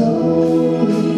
soul.